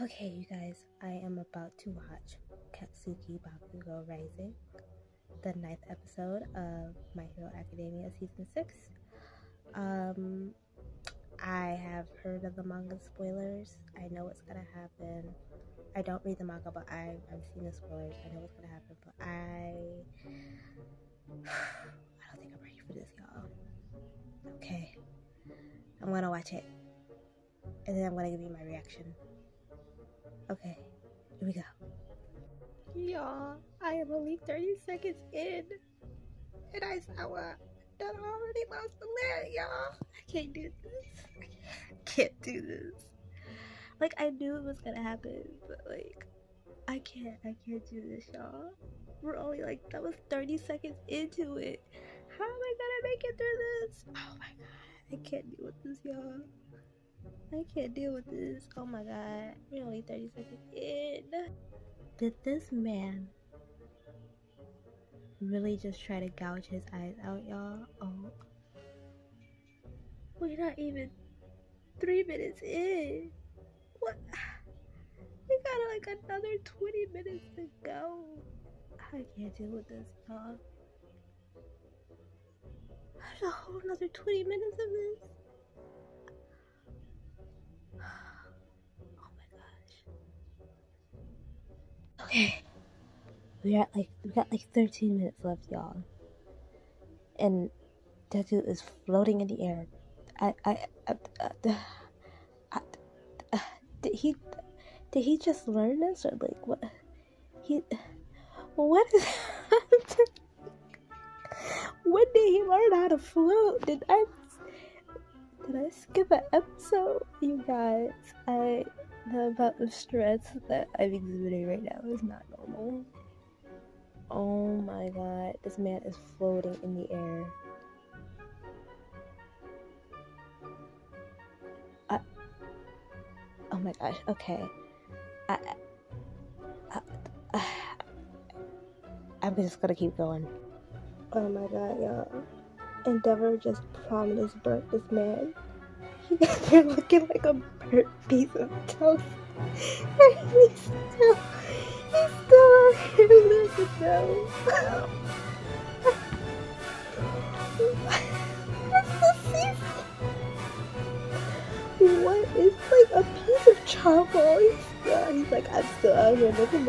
Okay, you guys, I am about to watch Katsuki Bakugo Rising, the ninth episode of My Hero Academia season six. Um, I have heard of the manga spoilers. I know what's gonna happen. I don't read the manga, but I, I've seen the spoilers. I know what's gonna happen, but I, I don't think I'm ready for this, y'all. Okay, I'm gonna watch it, and then I'm gonna give you my reaction. Okay, here we go. Y'all, I am only 30 seconds in, and I saw what that already lost the leg, y'all. I can't do this. I can't do this. Like, I knew it was gonna happen, but like, I can't, I can't do this, y'all. We're only like, that was 30 seconds into it. How am I gonna make it through this? Oh my god, I can't deal with this, y'all. I can't deal with this. Oh my god. We're only 30 seconds in. Did this man really just try to gouge his eyes out, y'all? Oh. We're not even three minutes in. What? We got like another 20 minutes to go. I can't deal with this, y'all. There's a whole another 20 minutes of this. We at like we got like 13 minutes left, y'all. And that dude is floating in the air. I I, I, uh, I, I, I did he did he just learn this or like what he what is when did he learn how to float? Did I did I skip an episode? You guys, I the amount of stress that I'm exhibiting right now is not normal. Oh my god, this man is floating in the air. I, oh my gosh, okay. I, I, I, I'm just gonna keep going. Oh my god, y'all. Endeavor just Prominence burnt this man. They're looking like a burnt piece of toast. And he's still, he's still out here to go. what is like a piece of charcoal? He's, still, he's like, I'm still out here looking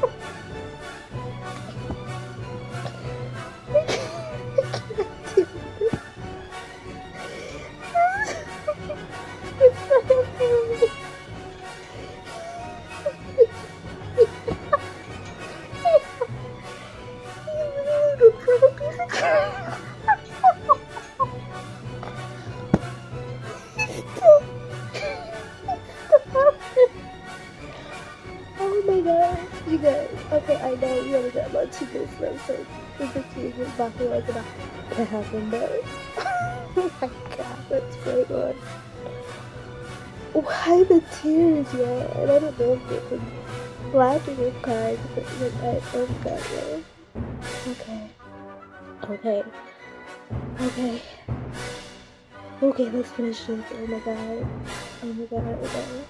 out. what? exactly what's about to happen there. oh my god, what's going on? Why the tears, y'all? And I don't know if it was laughing or crying, but like, I don't that way. Okay. Okay. Okay. Okay, let's finish this. Oh my god. Oh my god. Oh my god.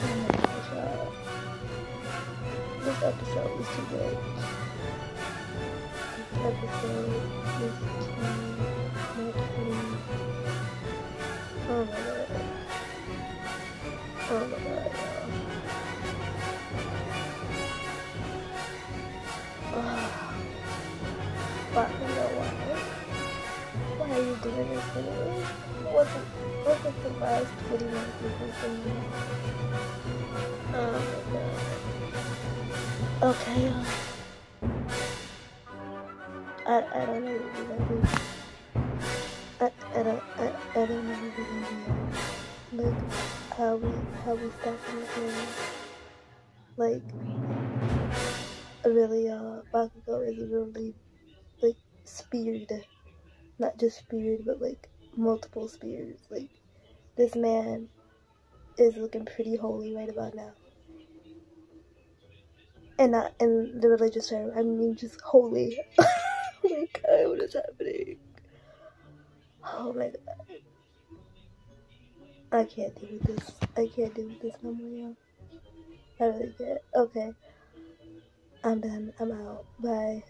Oh my. This episode was too good episode is Oh my god. Oh my god, Oh. But you know why? Why are you doing this to me? Wasn't, wasn't the last 20 minutes for me? Oh my god. Okay, y'all. I, I don't know what we're gonna do. I, I don't I, I don't know what we're gonna do. Like how we how we start the Like really uh Bakugo is really like speared. Not just speared but like multiple spears. Like this man is looking pretty holy right about now. And uh, not in the religious term. I mean, just holy. oh my god, what is happening? Oh my god. I can't deal with this. I can't deal with this no more, y'all. I really can't. Okay. I'm done. I'm out. Bye.